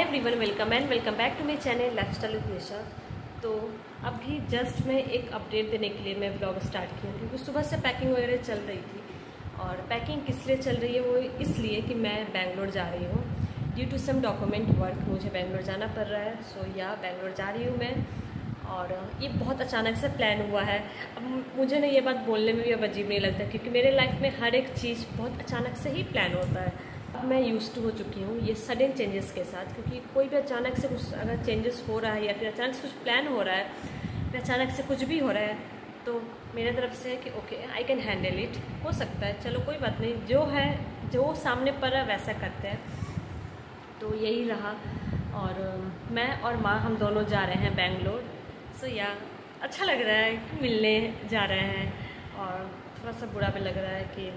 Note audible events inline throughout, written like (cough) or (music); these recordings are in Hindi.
Hi everyone welcome and welcome back to my channel lifestyle Nisha तो अभी जस्ट मैं एक अपडेट देने के लिए मैं ब्लॉग स्टार्ट किया, क्योंकि सुबह से पैकिंग वगैरह चल रही थी। और पैकिंग किस लिए चल रही है वो इसलिए कि मैं बेंगलोर जा रही हूँ। Due to some document work मुझे बेंगलोर जाना पड़ रहा है सो या बेंगलोर जा रही हूँ मैं। और ये बहुत अचानक से प्लान हुआ है। अब मुझे ना ये बात बोलने में भी अब अजीब नहीं लगता, क्योंकि मेरे लाइफ में हर एक चीज़ बहुत अचानक से ही प्लान होता है। मैं यूज़ हो चुकी हूँ ये सडन चेंजेस के साथ, क्योंकि कोई भी अचानक से कुछ अगर चेंजेस हो रहा है या फिर अचानक से कुछ प्लान हो रहा है फिर अचानक से कुछ भी हो रहा है तो मेरे तरफ़ से है कि okay I can handle it हो सकता है, चलो कोई बात नहीं, जो है, जो सामने पर है वैसा करते हैं। तो यही रहा, और मैं और माँ, हम दोनों जा रहे हैं बेंगलोर सो या अच्छा लग रहा है मिलने जा रहे हैं, और थोड़ा सा बुरा भी लग रहा है कि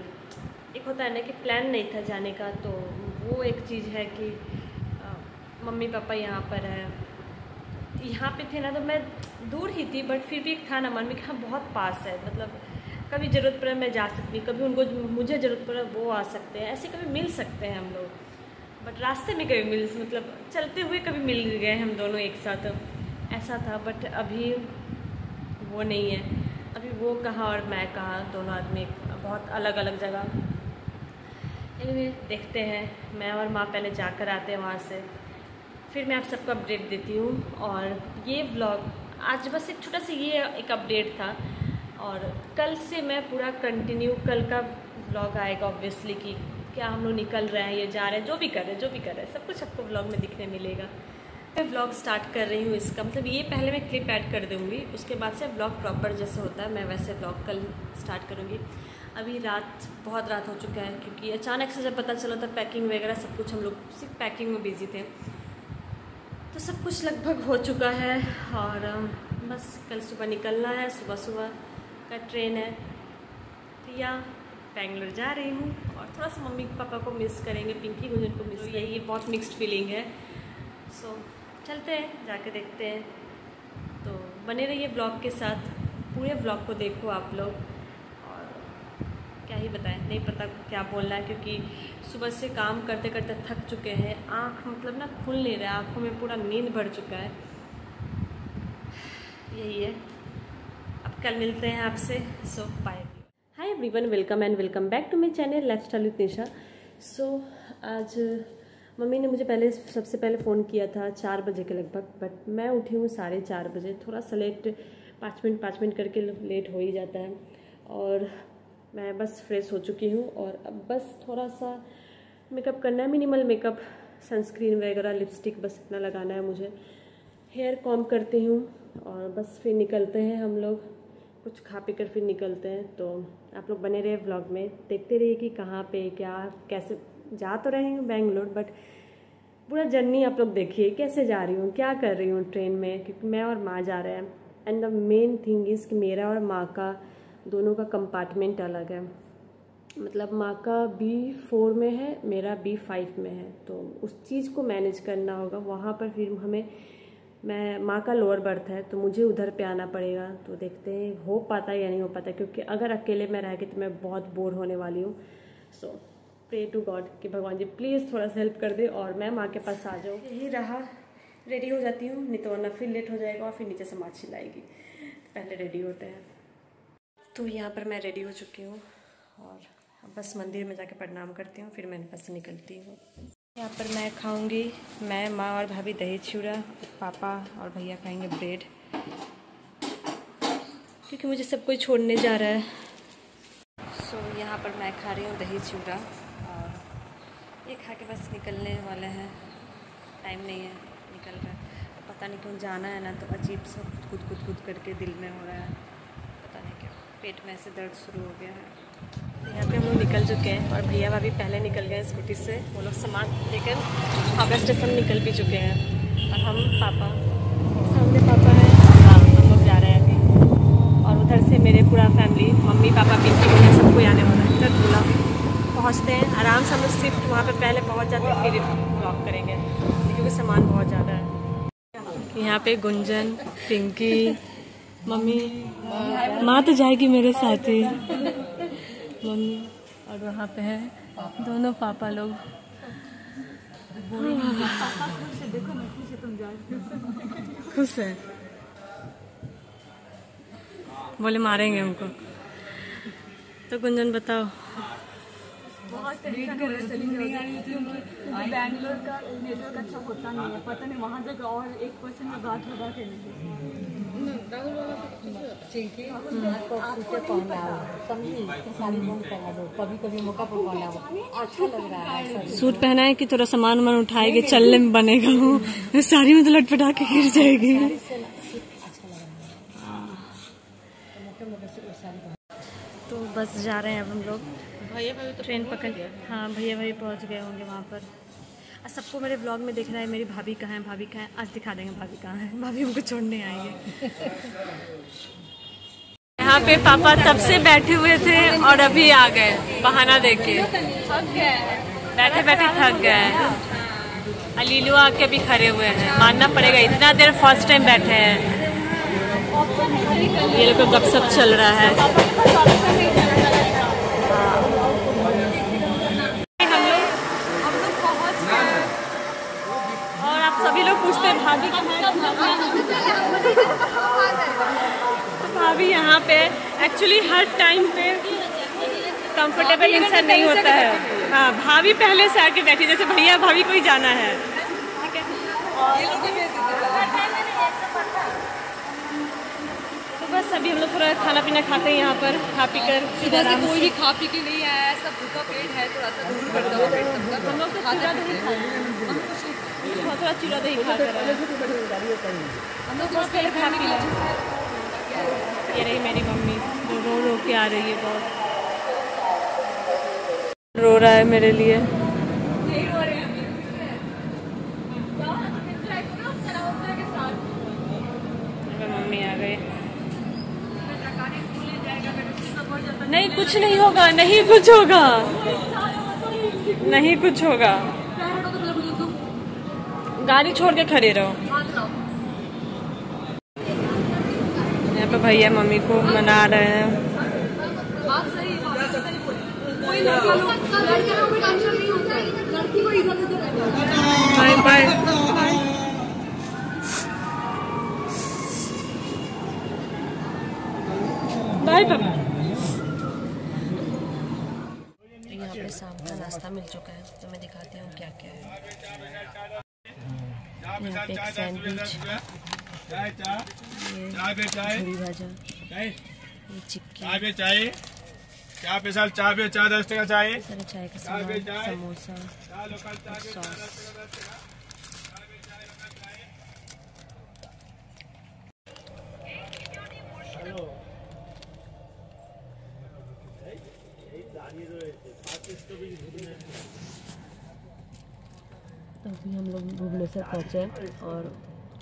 एक होता है ना कि प्लान नहीं था जाने का तो वो एक चीज़ है कि आ, मम्मी पापा यहाँ पर है। यहाँ पे थे ना तो मैं दूर ही थी बट फिर भी एक था ना मन में कि हाँ बहुत पास है। मतलब कभी ज़रूरत पड़े मैं जा सकती हूँ कभी उनको मुझे ज़रूरत पड़े वो आ सकते हैं। ऐसे कभी मिल सकते हैं हम लोग बट रास्ते में कभी मिल मतलब चलते हुए कभी मिल गए हम दोनों एक साथ। ऐसा था बट अभी वो नहीं है। अभी वो कहाँ और मैं कहाँ दोनों आदमी बहुत अलग अलग जगह। एनीवे देखते हैं। मैं और माँ पहले जाकर आते हैं वहाँ से। फिर मैं आप सबको अपडेट देती हूँ। और ये व्लॉग आज बस एक छोटा सा ये एक अपडेट था। और कल से मैं पूरा कंटिन्यू कल का व्लॉग आएगा ऑब्वियसली कि क्या हम लोग निकल रहे हैं, ये जा रहे हैं, जो भी कर रहे हैं, जो भी कर रहे हैं, सब कुछ आपको व्लॉग में दिखने मिलेगा। मैं व्लॉग स्टार्ट कर रही हूँ इसका। मतलब ये पहले मैं क्लिप ऐड कर दूँगी, उसके बाद से व्लॉग प्रॉपर जैसे होता है, मैं वैसे व्लॉग कल स्टार्ट करूँगी। अभी रात बहुत रात हो चुका है क्योंकि अचानक से जब पता चला था पैकिंग वगैरह सब कुछ हम लोग सिर्फ़ पैकिंग में बिज़ी थे। तो सब कुछ लगभग हो चुका है और बस कल सुबह निकलना है सुबह सुबह का ट्रेन है। तो या बेंगलोर जा रही हूँ और थोड़ा सा मम्मी पापा को मिस करेंगे पिंकी गुंजन को मिस करेंगे। ये बहुत मिक्स्ड फीलिंग है। सो so, चलते हैं जाके देखते हैं। तो बने रहिए ब्लॉग के साथ पूरे ब्लॉग को देखो आप लोग। क्या ही बताएँ, नहीं पता क्या बोलना है, क्योंकि सुबह से काम करते करते थक चुके हैं, आँख मतलब ना खुल नहीं रहा, आँखों में पूरा नींद भर चुका है। यही है। अब कल मिलते हैं आपसे so bye hi everyone welcome and welcome back to my channel lifestyle with Nisha so आज मम्मी ने मुझे पहले, सबसे पहले फ़ोन किया था चार बजे के लगभग बट मैं उठी हूँ साढ़े चार बजे, थोड़ा सा लेट पाँच मिनट पाँच मिनट करके लेट हो ही जाता है। और मैं बस फ्रेश हो चुकी हूँ और अब बस थोड़ा सा मेकअप करना है मिनिमल मेकअप सनस्क्रीन वगैरह लिपस्टिक बस इतना लगाना है मुझे। हेयर कॉम करती हूँ और बस फिर निकलते हैं हम लोग। कुछ खा पी कर फिर निकलते हैं। तो आप लोग बने रहे ब्लॉग में। देखते रहिए कि कहाँ पे, क्या, कैसे, जा तो रहे हैं बेंगलोर बट पूरा जर्नी आप लोग देखिए, कैसे जा रही हूँ, क्या कर रही हूँ ट्रेन में, क्योंकि मैं और माँ जा रहे हैं। And the main thing is कि मेरा और माँ का दोनों का कंपार्टमेंट अलग है। मतलब माँ का बी फोर में है, मेरा बी फाइव में है। तो उस चीज़ को मैनेज करना होगा। वहाँ पर फिर हमें, मैं, माँ का लोअर बर्थ है तो मुझे उधर पे आना पड़ेगा। तो देखते हैं, हो पाता है या नहीं हो पाता क्योंकि अगर अकेले में रह गई तो मैं बहुत बोर होने वाली हूँ। सो प्रे टू गॉड कि भगवान जी प्लीज़ थोड़ा सा हेल्प कर दे और मैं माँ के पास आ जाऊँ। यही रहा। रेडी हो जाती हूँ, नहीं तो वरना फिर लेट हो जाएगा और फिर नीचे से माँ पहले रेडी होते हैं। तो यहाँ पर मैं रेडी हो चुकी हूँ और बस मंदिर में जाके प्रणाम करती हूँ फिर मैं बस निकलती हूँ। यहाँ पर मैं खाऊँगी मैं माँ और भाभी दही चूड़ा पापा और भैया खाएँगे ब्रेड क्योंकि मुझे सब कोई छोड़ने जा रहा है। सो so, यहाँ पर मैं खा रही हूँ दही चूड़ा और ये खा के बस निकलने वाले हैं। टाइम नहीं है निकल रहा है। पता नहीं क्यों जाना है ना तो अजीब सा खुद खुद खुद करके दिल में हो रहा है। पेट में ऐसे दर्द शुरू हो गया है। यहाँ पे हम लोग निकल चुके हैं और भैया भाभी पहले निकल गए स्कूटी से। वो लोग सामान लेकर हावड़ा स्टेशन निकल भी चुके हैं। और हम पापा, सामने पापा हैं। हम लोग जा रहे हैं अभी। और उधर से मेरे पूरा फैमिली मम्मी, पापा पिंकी भैया सबको आने वाला है। इधर दूल्हा पहुँचते हैं। आराम से हम लोग सिर्फ़ वहाँ पर पहले पहुँच जाते हैं, फिर ब्लॉक करेंगे। क्योंकि सामान बहुत ज़्यादा है। यहाँ पे गुंजन, पिंकी मम्मी माँ तो जाएगी मेरे साथ ही। मम्मी। और वहाँ पे है दोनों पापा लोग। देखो मैं खुश है। बोले मारेंगे हमको। तो गुंजन बताओ। बैंगलोर का नेटवर्क अच्छा होता नहीं है। पता नहीं वहाँ जगह और एक पर्सन में बात होगा कि नहीं कभी कभी मौका पर पहना अच्छा लग रहा है सूट पहना है कि थोड़ा सामान वामान उठाएगी चलने में बनेगा वो साड़ी में तो लटपटा के गिर जाएगी। तो बस जा रहे हैं अब हम लोग। भैया भाई ट्रेन पकड़ हाँ भैया भाई पहुँच गए होंगे वहाँ पर। सबको मेरे ब्लॉग में देखना है, मेरी भाभी कहाँ है, भाभी कहाँ है? आज दिखा देंगे भाभी कहाँ है। भाभी हमको छोड़ने आएँगे। यहाँ पे पापा तब से बैठे हुए थे और अभी आ गए, बहाना देके। बैठे बैठे थक गए। अलीलू आके भी खड़े हुए हैं। मानना पड़ेगा, इतना देर फ़र्स्ट टाइम बैठे हैं। ये लोग का गपशप चल रहा है। भाभी भाभी यहाँ पे एक्चुअली हर टाइम पे कंफर्टेबल इंसान नहीं होता है। हाँ। भाभी पहले से आके बैठी जैसे भैया भाभी को ही जाना है। है। तो बस अभी हम लोग थोड़ा खाना पीना खाते हैं यहाँ पर खा पी कर सुबह से कोई भी खा पी के नहीं आया है। सब भूखा पेट है थोड़ा सा दूर पड़ता सबका हम लोग तो चूड़ा दही खा थोड़ा थोड़ा चूड़ा दही खा कर हम लोग बस पहले खा पी ये रही मेरी मम्मी जो रो रो के आ रही है बहुत। रो रहा है मेरे लिए। मम्मी आ गई नहीं कुछ नहीं होगा नहीं कुछ होगा। नहीं कुछ होगा। गाड़ी छोड़ के खड़े रहो। यहाँ पे भैया मम्मी को मना रहे हैं। Bye bye. बाय पापा यहाँ पे शाम का नाश्ता मिल चुका है तो मैं दिखाती हूँ क्या क्या है। यहाँ पे एक सैंडविच चाय चाय। ये भाजा चाय। ये चिक्की। चाय पे चाय। चाय साल चाय पे चाय दस टका चाय। चाय का। समोसा सॉस तो अभी हम लोग भुवनेश्वर पहुँचे हैं और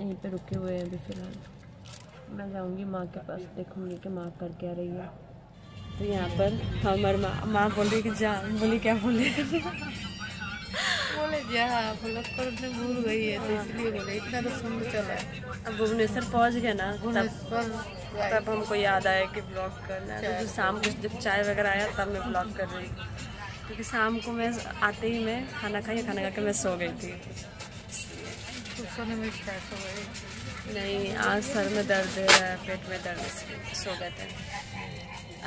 यहीं पे रुके हुए हैं अभी फ़िलहाल। मैं जाऊँगी माँ के पास देखूँगी कि माँ कर क्या रही है। तो यहाँ पर हमारे माँ माँ बोल रही कि जा बोली क्या बोले? बोले जा ब्लॉक करने भूल गई है तो इसलिए बोले इतना तो सुन चला अब भुवनेश्वर पहुँच गए ना तब तब हमको याद आया कि ब्लॉग करना है। तो शाम को जब चाय वगैरह आया तब मैं ब्लॉग कर रही। क्योंकि शाम को मैं आते ही मैं खाना खाई खाना खा के मैं सो गई थी। सोने में हो गई। नहीं आज सर में दर्द है पेट में दर्द सो गए थे।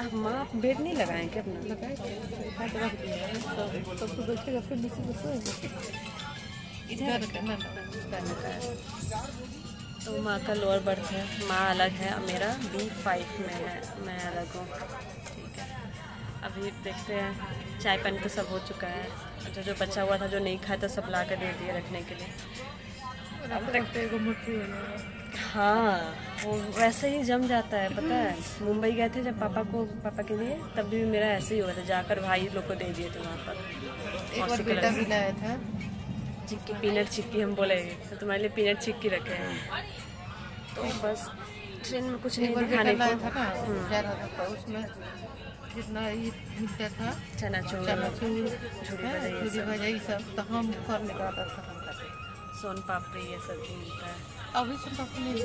अब माँ आप बेड नहीं लगाएँ क्या अपना? सबको बचेगा फिर दूसरे इधर तो माँ का लोअर बर्थ है माँ अलग है और मेरा बी फाइव में है मैं अलग हूँ। ठीक है। अभी देखते हैं चाय पानी तो सब हो चुका है। जो जो बचा हुआ था जो नहीं खाया था सब ला कर दे दिए रखने के लिए। अब तक हाँ वो वैसे ही जम जाता है पता है। मुंबई गए थे जब पापा को पापा के लिए तब भी मेरा ऐसे ही हुआ था जाकर भाई लोग को दे दिए थे वहाँ पर। एक बार बेटा भी लाया था। चिक्की पीनट चिक्की हम बोलेंगे तो तुम्हारे लिए पीनट चिक्की रखे हैं। तो बस ट्रेन में कुछ नहीं दिखाने लाया को। था ना था उसमें। जितना ये मिलता था? चना चूर चनाचूर झूरी हाँ, भजा ये सब। तो हम घर निकालता था? हम खाते सोन पापड़ी ये सब मिलता है। अभी से तक नहीं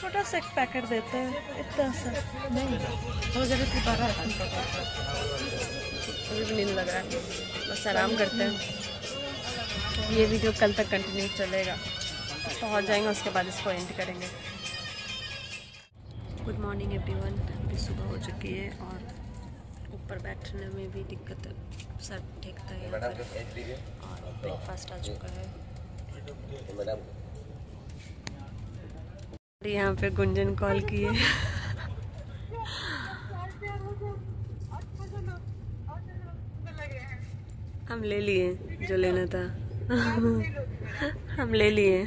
छोटा सा एक पैकेट देते हैं इतना सा। नहीं। हो जाए तो बारह अभी भी नींद लग रहा है। बस आराम करते हैं। ये वीडियो कल तक कंटिन्यू चलेगा। पहुँच जाएँगे उसके बाद इसको एंड करेंगे। गुड मॉर्निंग एवरीवन अभी सुबह हो चुकी है और ऊपर बैठने में भी दिक्कत सर ठेकता है यहाँ पर और ब्रेकफास्ट आ चुका है। यहाँ पे गुंजन कॉल किए हम ले लिए जो लेना था। हम ले लिए।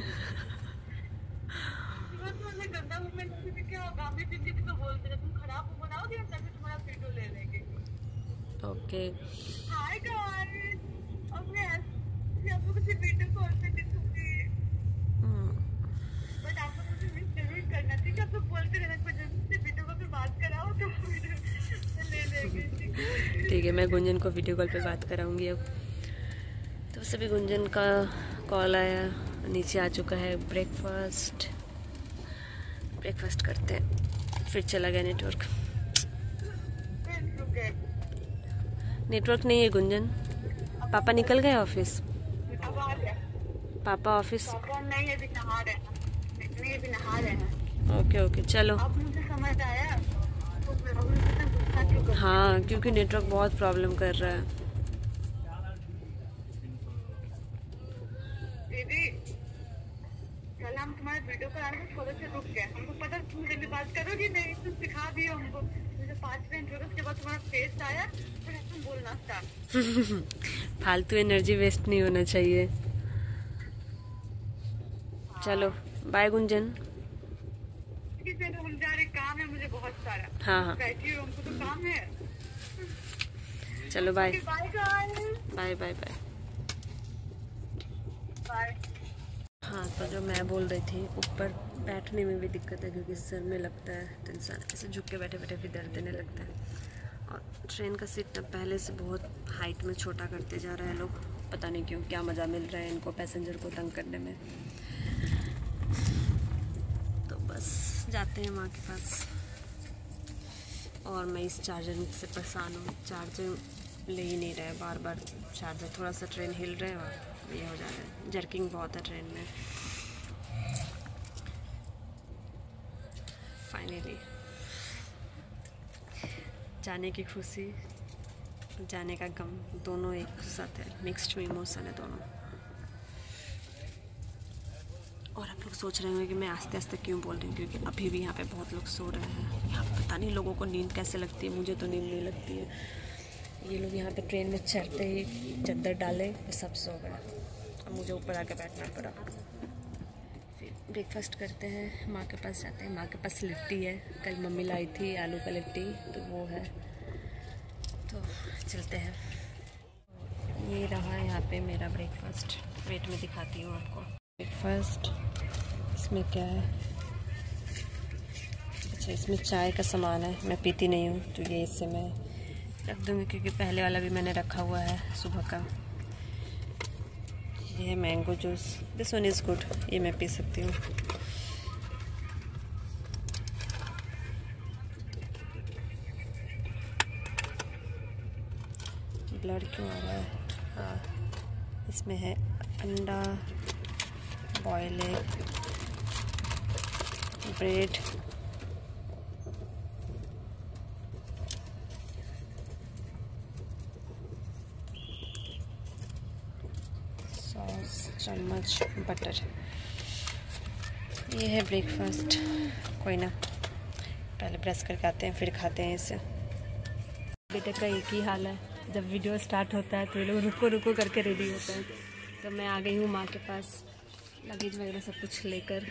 ओके। हाय गाइस अब मैं आप लोगों से वीडियो कॉल पे दिखूँगी बट आप लोग मुझे मिस ज़रूर करना ठीक है? आप लोग बोलते रहना कि जल्दी से वीडियो कॉल पे बात कराओ तो वीडियो ले लेंगे ठीक है? मैं गुंजन को वीडियो कॉल पे बात कराऊँगी अब। तो सभी गुंजन का कॉल आया नीचे आ चुका है ब्रेकफास्ट ब्रेकफास्ट करते हैं। फिर चला गया नेटवर्क नेटवर्क नहीं है, गुंजन। पापा निकल गए ऑफ़िस पापा ऑफ़िस ओके ओके चलो। हाँ क्योंकि नेटवर्क बहुत प्रॉब्लम कर रहा है दीदी कल हम तुम्हारे वीडियो पर आने में थोड़े से रुक गए। हमको पता तुम जल्दी बात करोगी नहीं तुम सिखा दियो हमको। मुझे पाँच मिनट हो गए उसके बाद तुम्हारा फेस आया फिर तुम बोलना स्टार्ट (laughs) फालतू एनर्जी वेस्ट नहीं होना चाहिए। चलो बाय गुंजन। ठीक है तो हम जा रहे काम है मुझे बहुत सारा। हाँ हाँ। बैठी हूँ हमको तो काम है। चलो bye bye bye bye bye हाँ तो जो मैं बोल रही थी, ऊपर बैठने में भी दिक्कत है, क्योंकि सर में लगता है तो इंसान ऐसे झुक के बैठे बैठे भी दर्द देने लगता है। और ट्रेन का सीट ना पहले से बहुत हाइट में छोटा करते जा रहे हैं लोग। पता नहीं क्यों, क्या मज़ा मिल रहा है इनको पैसेंजर को तंग करने में। तो बस, जाते हैं माँ के पास। और मैं इस चार्जर से परेशान हूँ। चार्जर ले ही नहीं रहे बार बार चार्जर थोड़ा सा ट्रेन हिल रहे हैं। ये हो जा रहा है। जर्किंग बहुत है ट्रेन में। फाइनली जाने की खुशी, जाने का गम, दोनों एक साथ है। मिक्स्ड इमोशन है दोनों। और आप लोग सोच रहे होंगे कि मैं आस्ते आस्ते क्यों बोल रही हूँ? क्योंकि अभी भी यहाँ पे बहुत लोग सो रहे हैं। यहाँ पता नहीं लोगों को नींद कैसे लगती है, मुझे तो नींद नहीं लगती है। ये लोग यहाँ पे ट्रेन में चढ़ते ही चद्दर डाले सब सो गए। और मुझे ऊपर आके बैठना पड़ा। फिर ब्रेकफास्ट करते हैं। माँ के पास जाते हैं। माँ के पास लिट्टी है। कल मम्मी लाई थी आलू का लिट्टी तो वो है। तो चलते हैं। ये रहा यहाँ पे मेरा ब्रेकफास्ट वेट में दिखाती हूँ आपको। ब्रेकफास्ट इसमें क्या है? अच्छा इसमें चाय का सामान है। मैं पीती नहीं हूँ तो ये इससे मैं रख दूँगी, क्योंकि पहले वाला भी मैंने रखा हुआ है सुबह का। ये है mango juice this one is good ये मैं पी सकती हूँ। ब्लड क्यों आ रहा है? हाँ। इसमें है अंडा बॉयल ब्रेड सॉस चम्मच बटर ये है ब्रेकफास्ट कोई ना, पहले ब्रश करके आते हैं, फिर खाते हैं इसे। बेटे का एक ही हाल है। जब वीडियो स्टार्ट होता है तो ये लोग रुको रुको करके रेडी होते हैं। तो मैं आ गई हूँ माँ के पास लगेज वगैरह सब कुछ लेकर।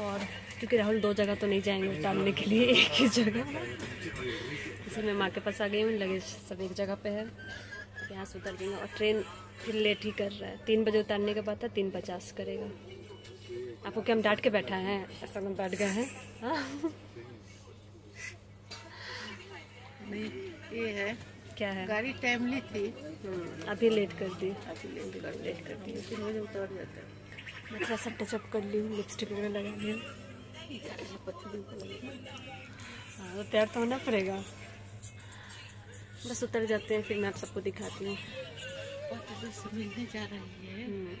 और क्योंकि राहुल दो जगह तो नहीं जाएँगे उतारने के लिए एक ही जगह। इसलिए मैं माँ के पास आ गई हूँ लगेज सब एक जगह पे है। यहाँ से उतर गई और ट्रेन फिर लेट ही कर रहा है। तीन बजे उतारने के बाद था तीन पचास करेगा। आपको क्या हम डांट के बैठा है? ऐसा में बैठ गए हैं। हाँ? नहीं ये है। क्या है? गाड़ी टाइमली थी। अभी लेट कर दी। अभी लेट कर लेट कर दी। तीन बजे उतर जाता है। मैं थोड़ा सा टचअप कर ली हूँ लिपस्टिक वगैरह लगा ली हूँ। हाँ तो तैयार तो होना पड़ेगा। बस उतर जाते हैं फिर मैं आप सबको दिखाती हूँ। जा रही है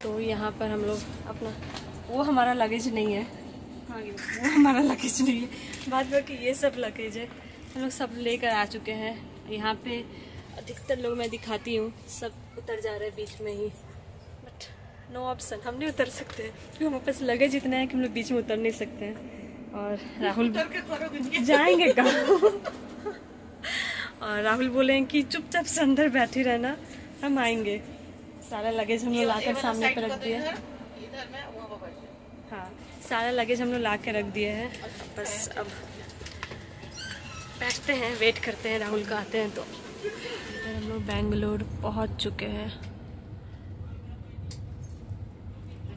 तो यहाँ पर हम लोग अपना वो हमारा लगेज नहीं है। हाँ वो हमारा लगेज नहीं है। बाद बाकी ये सब लगेज है हम लोग सब लेकर आ चुके हैं। यहाँ पे अधिकतर लोग मैं दिखाती हूँ सब उतर जा रहे हैं बीच में ही। बट नो ऑप्शन हम नहीं उतर सकते। क्योंकि हमारे पास लगेज इतना है कि हम लोग बीच में उतर नहीं सकते। हैं और राहुल जाएँगे कहाँ? (laughs) और राहुल बोले हैं कि चुपचाप से अंदर बैठे रहना हम आएँगे। सारा लगेज हम लोग ला कर सामने पर रख दिए हाँ। सारा लगेज हम लोग ला कर रख दिए हैं। बस अब बैठते हैं वेट करते हैं राहुल का आते हैं तो। इधर हम लोग बेंगलोर पहुँच चुके हैं।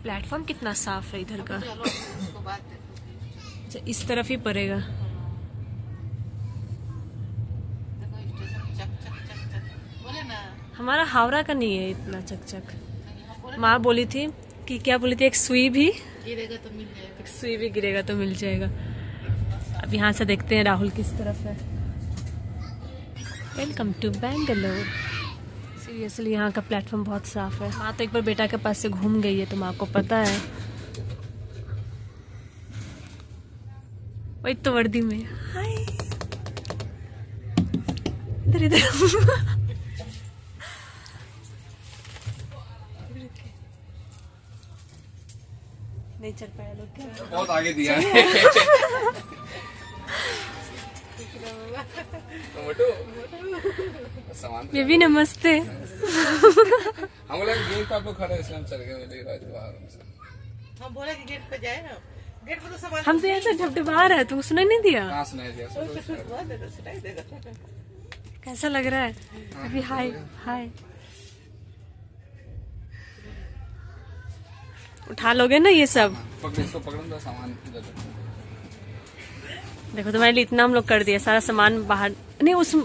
प्लेटफॉर्म कितना साफ़ है इधर का। अच्छा इस तरफ़ ही पड़ेगा बोले ना हमारा हावड़ा का नहीं है इतना चकचक। माँ बोली थी कि क्या बोली थी एक सुई भी गिरेगा तो मिल जाएगा। एक सुई भी गिरेगा तो मिल जाएगा। अब यहाँ से देखते हैं राहुल किस तरफ़ है। वेलकम टू बेंगलोर सीरियसली यहाँ का प्लेटफॉर्म बहुत साफ़ है। माँ तो एक बार बेटा के पास से घूम गई है तो माँ को पता है। वही तो वर्दी में। हाय इधर इधर। नहीं चल पाया लोग बहुत आगे दिया है। (laughs) (laughs) मोटू। सामान नमस्ते। (laughs) हम लोग गेट पे खड़े हैं, इसलिए हम चल गए बाहर से हम बोले कि गेट पे जाए ना। गेट तो सामान हम तो ऐसे ढबढबा रहे तुम सुनाई नहीं दिया? सुनाई सुनाई देगा। कैसा लग रहा है? अभी हाय हाय उठा लोगे ना ये सब? पकड़ इसको पकड़ो सामान देखो तुम्हारे लिए इतना हम लोग कर दिया सारा सामान बाहर। नहीं उस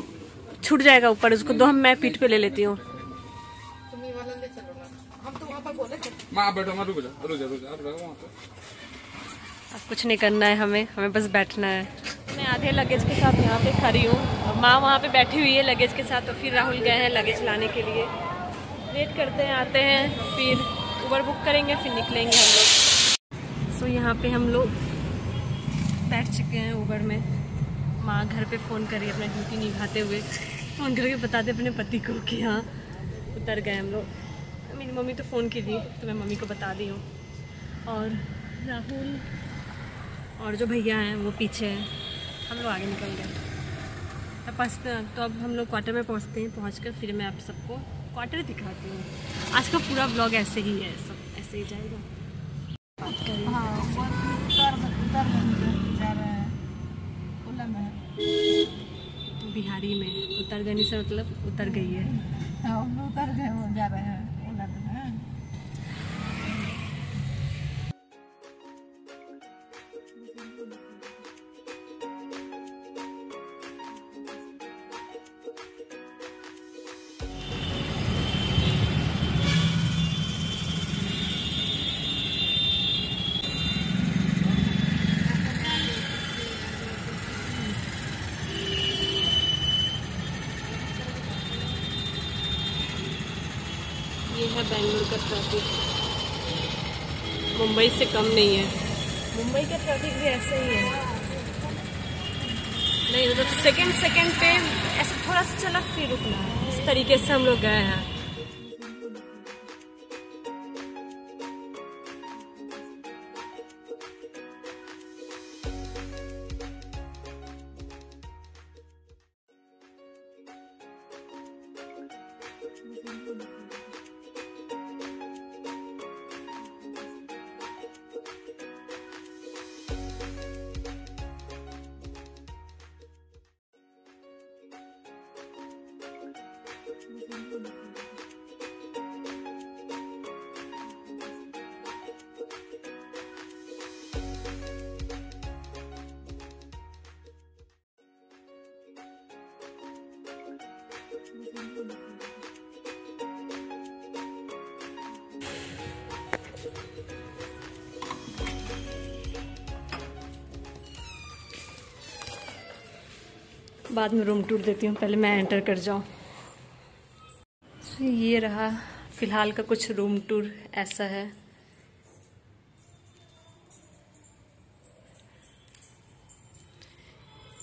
छूट जाएगा ऊपर उसको दो हम मैं पीठ पे ले लेती हूँ। तुम ये वाला ले चलो ना। हम तो वहाँ पर बोले थे। माँ आप बैठो मैं रुक जाओ रुक जाओ रुक जाओ आप रहो वहाँ पे अब कुछ नहीं करना है हमें हमें बस बैठना है। मैं आधे लगेज के साथ यहाँ पे खड़ी हूँ। माँ वहाँ पे बैठी हुई है लगेज के साथ तो फिर राहुल गए हैं लगेज लाने के लिए। वेट करते हैं आते हैं फिर उबर बुक करेंगे फिर निकलेंगे हम लोग। सो so, यहाँ पे हम लोग बैठ चुके हैं उबर में। माँ घर पे फ़ोन करी अपना ड्यूटी निभाते हुए। फ़ोन करके बताते अपने पति को कि हाँ उतर गए हम लोग। मेरी मम्मी तो फ़ोन की थी तो मैं मम्मी को बता दी हूँ। और राहुल और जो भैया हैं वो पीछे हैं। हम लोग आगे निकल गए। तो बस तो अब हम लोग क्वार्टर में पहुँचते हैं पहुँच फिर मैं आप सबको क्वार्टर दिखाती हूँ। आज का पूरा ब्लॉग ऐसे ही है सब ऐसे ही जाएगा। हाँ हैं। बिहारी में। उतर गनी से मतलब उतर गई है। हाँ उतर गए जा रहे हैं। बेंगलोर का ट्रैफ़िक मुंबई से कम नहीं है। मुंबई का ट्रैफ़िक भी ऐसे ही है। नहीं मतलब तो सेकंड सेकंड पे ऐसे थोड़ा सा चला फिर रुकना। इस तरीके से हम लोग गए हैं। बाद में रूम टूर देती हूँ, पहले मैं एंटर कर जाऊँ। ये रहा फ़िलहाल का कुछ रूम टूर ऐसा है।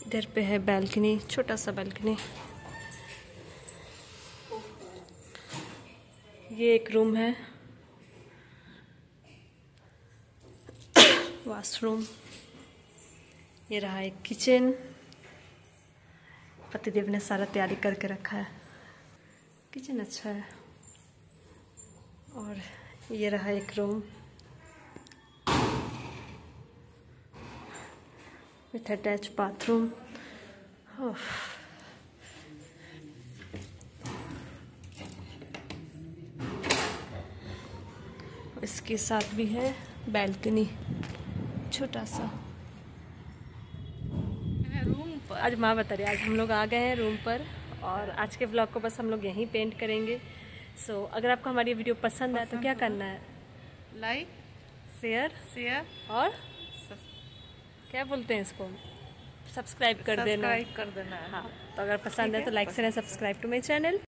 इधर पे है बैल्कनी छोटा सा बैल्कनी ये एक रूम है। (coughs) वॉशरूम ये रहा एक किचन पतिदेव ने सारा तैयारी करके रखा है। किचन अच्छा है। और ये रहा एक रूम विथ अटैच बाथरूम इसके साथ भी है बैल्कनी छोटा सा रूम पर आज माँ बता रही आज हम लोग आ गए हैं रूम पर और आज के ब्लॉग को बस हम लोग यहीं पेंट करेंगे। सो so, अगर आपको हमारी वीडियो पसंद आए तो क्या करना है? लाइक शेयर शेयर और? क्या बोलते हैं इसको? सब्सक्राइब कर देना। सब्सक्राइब कर देना। हाँ तो अगर पसंद है तो like share subscribe to my channel